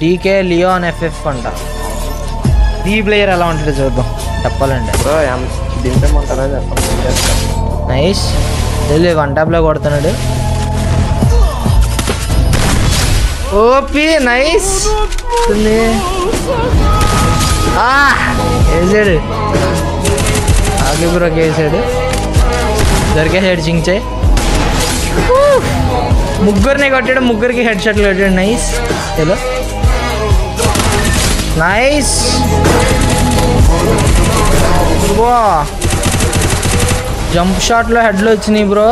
DK Leone FF అంట. ఈ player ఎలా ఉంటుందో చూద్దాం. చెప్పాలండి నైస్ వెళ్ళి వన్ ట్యాప్లో కొడుతున్నాడు. ఓపి నైస్ వేసాడు. ఆగి బ్రోకి వేసాడు దొరికేసాడు చించే ముగ్గురిని కొట్టాడు ముగ్గురికి హెడ్ షాట్లు కొట్టాడు. నైస్ ఏదో నైస్ వా జంప్ షాట్లో హెడ్లు వచ్చినాయి బ్రో